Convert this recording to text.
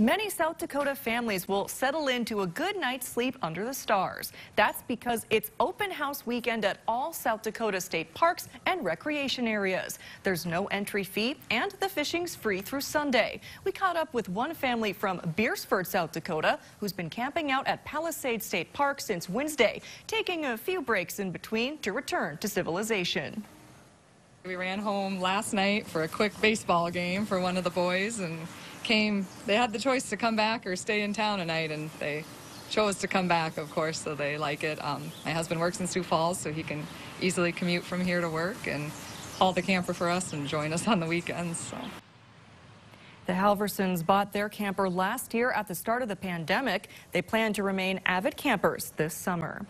Many South Dakota families will settle into a good night's sleep under the stars. That's because it's open house weekend at all South Dakota state parks and recreation areas. There's no entry fee and the fishing's free through Sunday. We caught up with one family from Beresford, South Dakota, who's been camping out at Palisade State Park since Wednesday, taking a few breaks in between to return to civilization. We ran home last night for a quick baseball game for one of the boys and came, they had the choice to come back or stay in town tonight, and they chose to come back, of course, so they like it. Um, my husband works in Sioux Falls, so he can easily commute from here to work and haul the camper for us and join us on the weekends. So. The Halversons bought their camper last year at the start of the pandemic. They plan to remain avid campers this summer.